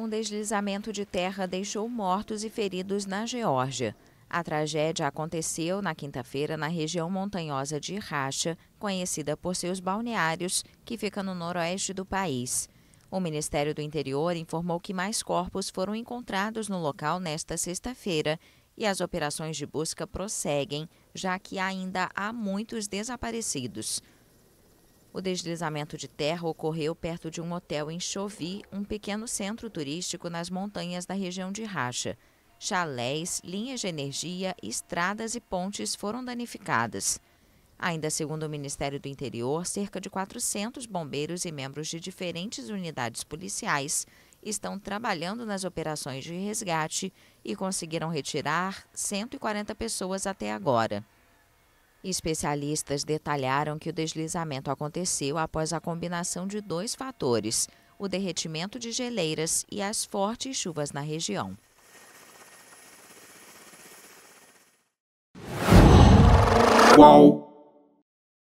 Um deslizamento de terra deixou mortos e feridos na Geórgia. A tragédia aconteceu na quinta-feira na região montanhosa de Racha, conhecida por seus balneários, que fica no noroeste do país. O Ministério do Interior informou que mais corpos foram encontrados no local nesta sexta-feira e as operações de busca prosseguem, já que ainda há muitos desaparecidos. O deslizamento de terra ocorreu perto de um hotel em Chovy, um pequeno centro turístico nas montanhas da região de Racha. Chalés, linhas de energia, estradas e pontes foram danificadas. Ainda segundo o Ministério do Interior, cerca de 400 bombeiros e membros de diferentes unidades policiais estão trabalhando nas operações de resgate e conseguiram retirar 140 pessoas até agora. Especialistas detalharam que o deslizamento aconteceu após a combinação de dois fatores: o derretimento de geleiras e as fortes chuvas na região.